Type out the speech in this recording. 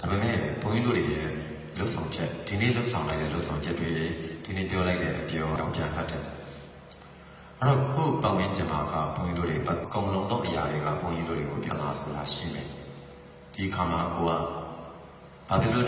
ဒါပေမဲ့ဘုန်းကြီးတို့တွေရဲ့လှုပ်ဆောင်ချက်ဒီနေ့လှုပ်ဆောင်လိုက်တဲ့လှုပ်ဆောင်ချက်တွေဒီနေ့ပြောလိုက်တဲ့အပြောတော့ပြန်ဟတ်တယ်အဲ့တော့ခုပတ်ဝန်းကျင်မှာကဘုန်းကြီးတို့တွေအကုန်လုံးသောအရာတွေကဘုန်းကြီးတို့တွေကိုပြောလာဆိုတာရှိမယ်ဒီခါမှာကိုကဘာဖြစ်လို့